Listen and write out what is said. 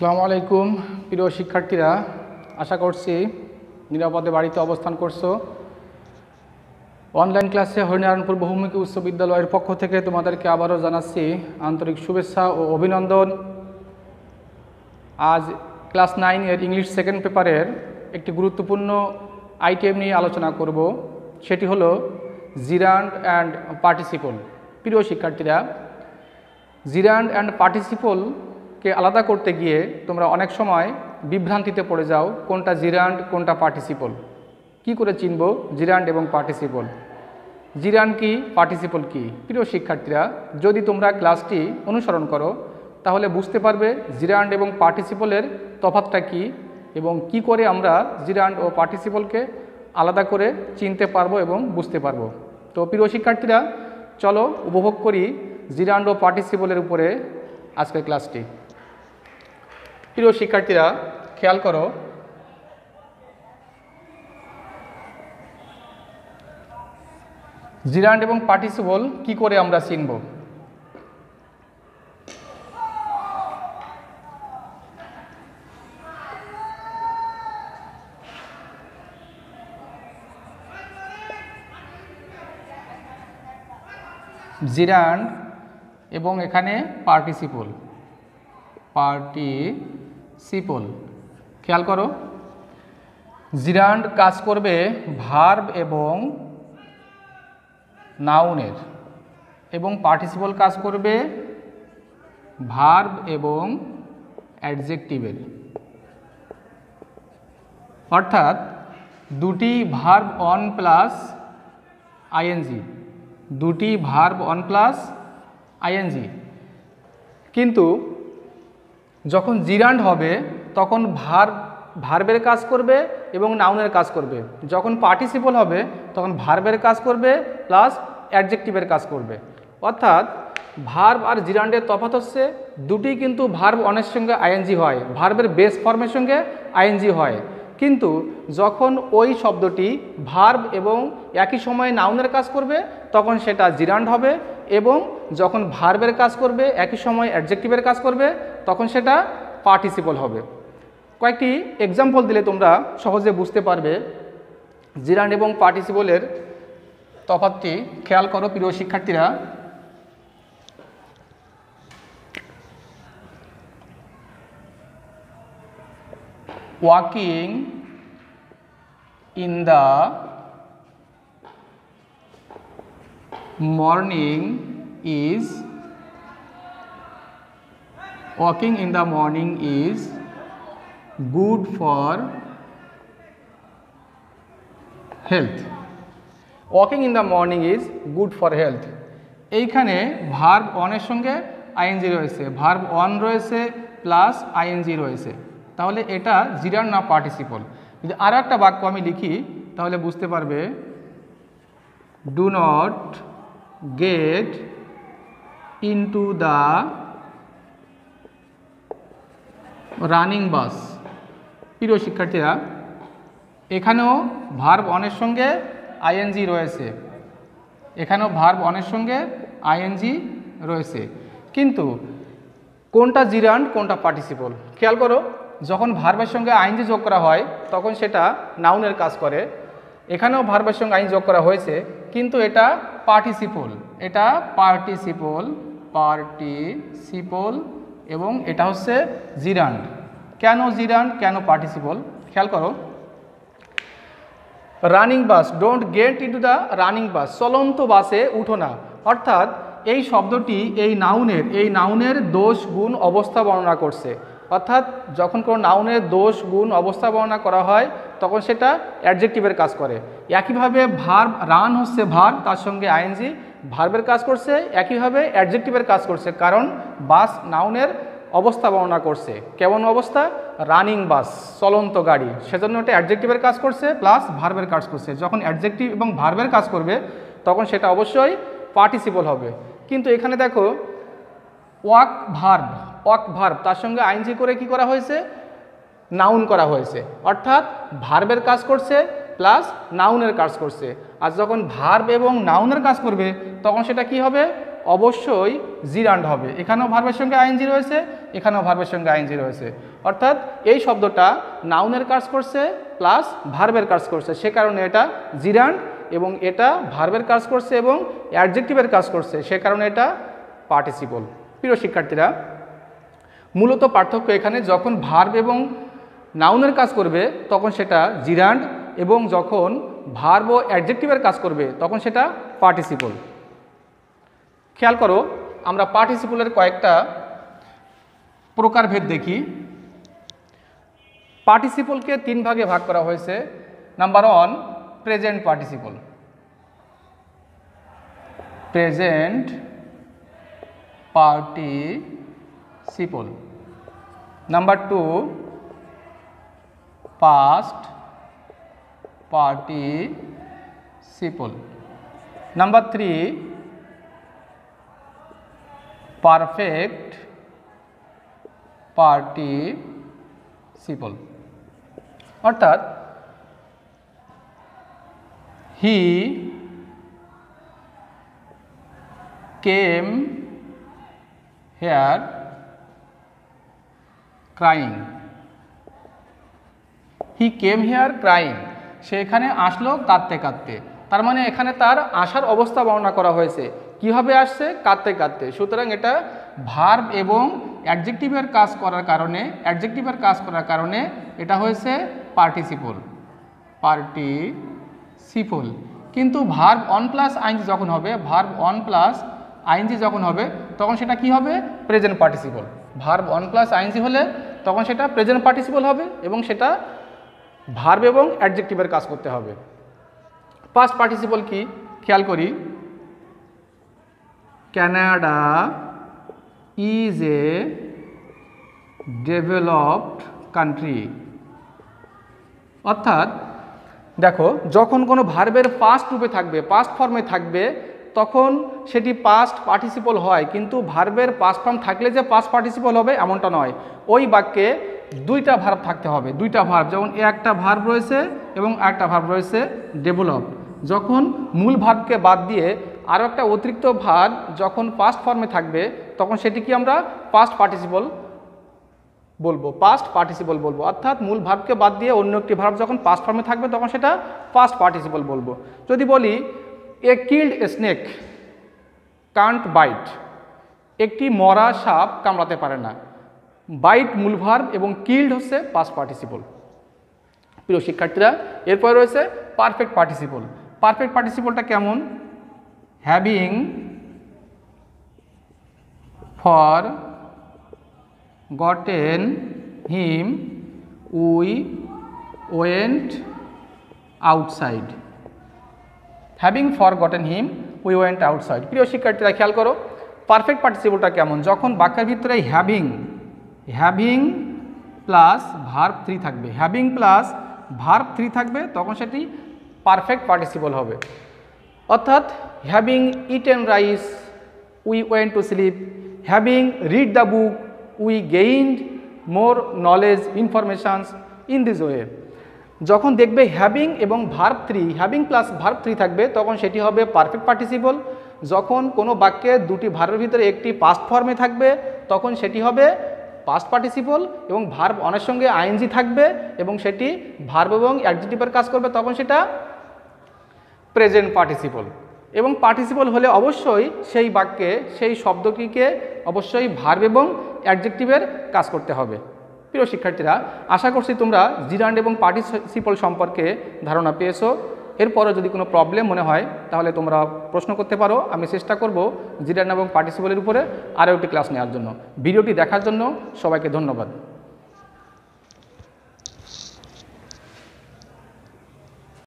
আসসালামু আলাইকুম, প্রিয় শিক্ষার্থীরা। আশা করছি নিরাপদে বাড়িতে অবস্থান করছ। অনলাইন ক্লাসে হরিনারায়ণপুর বহুমুখী উচ্চ বিদ্যালয়ের পক্ষ থেকে তোমাদেরকে আবারও জানাচ্ছি আন্তরিক শুভেচ্ছা ও অভিনন্দন। আজ ক্লাস নাইনের ইংলিশ সেকেন্ড পেপারের একটি গুরুত্বপূর্ণ আইটেম নিয়ে আলোচনা করব। সেটি হলো জিরান্ড অ্যান্ড পার্টিসিপল প্রিয় শিক্ষার্থীরা জিরান্ড অ্যান্ড পার্টিসিপলকে আলাদা করতে গিয়ে তোমরা অনেক সময় বিভ্রান্তিতে পড়ে যাও, কোনটা জিরান্ড, কোনটা পার্টিসিপল। কি করে চিনব জিরান্ড এবং পার্টিসিপল? জিরান্ড কি, পার্টিসিপল কি? প্রিয় শিক্ষার্থীরা, যদি তোমরা ক্লাসটি অনুসরণ করো, তাহলে বুঝতে পারবে জিরান্ড এবং পার্টিসিপলের তফাতটা কি এবং কি করে আমরা জিরান্ড ও পার্টিসিপলকে আলাদা করে চিনতে পারব এবং বুঝতে পারব। তো প্রিয় শিক্ষার্থীরা, চলো উপভোগ করি জিরান্ড ও পার্টিসিপলের উপরে আজকের ক্লাসটি। প্রিয় শিক্ষার্থীরা, খেয়াল করো। জিরান্ড এবং পার্টিসিপল কি করে আমরা চিনব? জিরান্ড এবং এখানে পার্টিসিপল। পার্টিসিপল খেয়াল করো। জিরান্ড কাজ করবে ভার্ব এবং নাউনের। এবং পার্টিসিপল কাজ করবে ভার্ব এবং অ্যাডজেক্টিভের। অর্থাৎ দুটি ভার্ব অন প্লাস আইএনজি। দুটি ভার্ব অন প্লাস আইএনজি। কিন্তু যখন জিরান্ড হবে, তখন ভার্ব ভার্বের কাজ করবে এবং নাউনের কাজ করবে। যখন পার্টিসিপল হবে, তখন ভার্বের কাজ করবে প্লাস অ্যাডজেক্টিভের কাজ করবে। অর্থাৎ ভার্ব আর জিরান্ডের তফাত হচ্ছে দুটি কিন্তু ভার্ব অনের সঙ্গে আইএনজি হয়। ভার্বের বেস ফর্মের সঙ্গে আইএনজি হয়। কিন্তু যখন ওই শব্দটি ভার্ব এবং একই সময়ে নাউনের কাজ করবে, তখন সেটা জিরান্ড হবে এবং যখন ভার্বের কাজ করবে, একই সময় অ্যাডজেক্টিভের কাজ করবে তখন সেটা পার্টিসিপল হবে। কয়েকটি এক্সাম্পল দিলে তোমরা সহজে বুঝতে পারবে। জিরান এবং পার্টিসিপলের তফাতটি খেয়াল করো প্রিয় শিক্ষার্থীরা। Walking in the morning is walking in the morning is good for health. Walking in the morning is good for health এইখানে ভার্ব অনের সঙ্গে আইএনজি রয়েছে। ভার্ব অন রয়েছে প্লাস আইএনজি রয়েছে। তাহলে এটা জিরার না পার্টিসিপল যদি আর একটা বাক্য আমি লিখি, তাহলে বুঝতে পারবে do not get into the running bus. প্রিয় শিক্ষার্থীরা, এখানেও ভার্ব অনের সঙ্গে আইএনজি রয়েছে। এখানেও ভার্ব অনের সঙ্গে আইএনজি রয়েছে। কিন্তু কোনটা জিরান্ড কোনটা পার্টিসিপল খেয়াল করো, যখন ভার্বের সঙ্গে আইনজি যোগ করা হয়, তখন সেটা নাউনের কাজ করে। এখানেও ভার্বের সঙ্গে আইন যোগ করা হয়েছে, কিন্তু এটা পার্টিসিপল এটা পার্টিসিপল পার্টিসিপল এবং এটা হচ্ছে জিরান্ড। কেন জিরান্ড? কেন পার্টিসিপল? খেয়াল করো। Running bus don't get into the running bus চলন্ত বাসে উঠো না। অর্থাৎ এই শব্দটি এই নাউনের এই নাউনের দোষ গুণ অবস্থা বর্ণনা করছে। অর্থাৎ যখন কোনো নাউনের দোষ গুণ অবস্থা বর্ণনা করা হয়, তখন সেটা অ্যাডজেক্টিভের কাজ করে। একইভাবে ভার্ব রান হচ্ছে ভার্ব তার সঙ্গে আইএনজি ভার্বের কাজ করছে, একইভাবে অ্যাডজেক্টিভের কাজ করছে, কারণ বাস নাউনের অবস্থা বর্ণনা করছে। কেমন অবস্থা? রানিং বাস চলন্ত গাড়ি। সেজন্য ওটা অ্যাডজেক্টিভের কাজ করছে প্লাস ভার্বের কাজ করছে। যখন অ্যাডজেক্টিভ এবং ভার্বের কাজ করবে, তখন সেটা অবশ্যই পার্টিসিপল হবে। কিন্তু এখানে দেখো ওয়াক ভার্ব ওয়াক ভার্ব তার সঙ্গে আইনজি করে কি করা হয়েছে? নাউন করা হয়েছে। অর্থাৎ ভার্বের কাজ করছে প্লাস নাউনের কাজ করছে। আর যখন ভার্ব এবং নাউনের কাজ করবে, তখন সেটা কি হবে? অবশ্যই জিরান্ড হবে। এখানেও ভার্বের সঙ্গে আইএনজি রয়েছে এখানেও ভার্বের সঙ্গে আইএনজি রয়েছে অর্থাৎ এই শব্দটা নাউনের কাজ করছে প্লাস ভার্বের কাজ করছে। সে কারণে এটা জিরান্ড এবং এটা ভার্বের কাজ করছে এবং অ্যাডজেক্টিভের কাজ করছে। সে কারণে এটা পার্টিসিপল প্রিয় শিক্ষার্থীরা, মূলত পার্থক্য এখানে যখন ভার্ব এবং নাউনের কাজ করবে, তখন সেটা জিরান্ড এবং যখন ভার্ব ও অ্যাডজেক্টিভের কাজ করবে, তখন সেটা পার্টিসিপল খেয়াল করো, আমরা পার্টিসিপলের কয়েকটা প্রকারভেদ দেখি। পার্টিসিপলকে তিন ভাগে ভাগ করা হয়েছে। Number one present participle present participle number two past participle number three perfect participle অর্থাৎ he came here crying he came here crying সে এখানে আসলো কাঁদতে কাঁদতে। তার মানে এখানে তার আসার অবস্থা বর্ণনা করা হয়েছে। কীভাবে আসছে? কাঁদতে কাঁদতে। সুতরাং এটা ভার্ব এবং অ্যাডজেক্টিভের কাজ করার কারণে অ্যাডজেক্টিভের কাজ করার কারণে এটা হয়েছে পার্টিসিপল পার্টিসিপল কিন্তু ভার্ব অন প্লাস আইনজি যখন হবে ভার্ব অন প্লাস আইনজি যখন হবে, তখন সেটা কি হবে? Present participle verb one plus ING হলে তখন সেটা প্রেজেন্ট পার্টিসিপল হবে এবং সেটা ভার্ব এবং অ্যাডজেক্টিভের কাজ করতে হবে। পাস্ট পার্টিসিপল কি? খেয়াল করি। Canada is a developed country অর্থাৎ, দেখো, যখন কোনো ভার্বের পাস্ট রূপে থাকবে পাস্ট ফর্মে থাকবে, তখন সেটি পাস্ট পার্টিসিপল হয়, কিন্তু ভার্বের পাস্ট ফর্ম থাকলে যে পাস্ট পার্টিসিপল হবে, এমনটা নয়। ওই বাক্যে দুইটা ভার্ব থাকতে হবে, দুইটা ভার্ব যেমন একটা ভার্ব রয়েছে এবং একটা ভার্ব রয়েছে ডেভেলপ যখন মূল ভার্বকে বাদ দিয়ে আরও একটা অতিরিক্ত ভার্ব যখন পাস্ট ফর্মে থাকবে, তখন সেটি কি আমরা পাস্ট পার্টিসিপল বলব পাস্ট পার্টিসিপল বলব। অর্থাৎ মূল ভার্বকে বাদ দিয়ে অন্য একটি ভার্ব যখন পাস্ট ফর্মে থাকবে, তখন সেটা পাস্ট পার্টিসিপল বলব। যদি বলি, a killed snake can't bite একটি মরা সাপ কামড়াতে পারে না। বাইট মূল ভার্ব এবং কিল্ড হচ্ছে পাস্ট পার্টিসিপল প্রিয় শিক্ষার্থীরা, এরপরে রয়েছে পারফেক্ট পার্টিসিপল পারফেক্ট পার্টিসিপলটা কেমন? Having forgotten him we went outside having forgotten him we went outside প্রিয় শিক্ষার্থীরা, খেয়াল করো পারফেক্ট পার্টিসিপলটা কেমন? যখন বাক্যের ভিতরে having having plus verb three থাকবে। হ্যাভিং প্লাস ভার্ব থ্রি থাকবে, তখন সেটি পারফেক্ট পার্টিসিপল হবে। অর্থাৎ having eaten rice, we went to sleep. Having read the book, we gained more knowledge, informations in this way. যখন দেখবে হ্যাভিং এবং verb three, having plus verb three থাকবে, তখন সেটি হবে পারফেক্ট পার্টিসিপল। যখন কোনো বাক্যে দুটি ভার্বের ভিতরে একটি পাস্ট ফর্মে থাকবে, তখন সেটি হবে পাস্ট পার্টিসিপল এবং ভার্ব অনের সঙ্গে আইএনজি থাকবে এবং সেটি ভার্ব এবং অ্যাডজেক্টিভের কাজ করবে, তখন সেটা প্রেজেন্ট পার্টিসিপল এবং পার্টিসিপল হলে অবশ্যই সেই বাক্যে, সেই শব্দটিকে অবশ্যই ভার্ব এবং অ্যাডজেক্টিভের কাজ করতে হবে। প্রিয় শিক্ষার্থীরা, আশা করছি তোমরা জিরান্ড এবং পার্টিসিপল সম্পর্কে ধারণা পেয়েছ। এরপরে যদি কোনো প্রবলেম মনে হয়, তাহলে তোমরা প্রশ্ন করতে পারো। আমি চেষ্টা করব জিরান এবং পার্টিসিপলের উপরে আরও একটি ক্লাস নেওয়ার জন্য। ভিডিওটি দেখার জন্য সবাইকে ধন্যবাদ।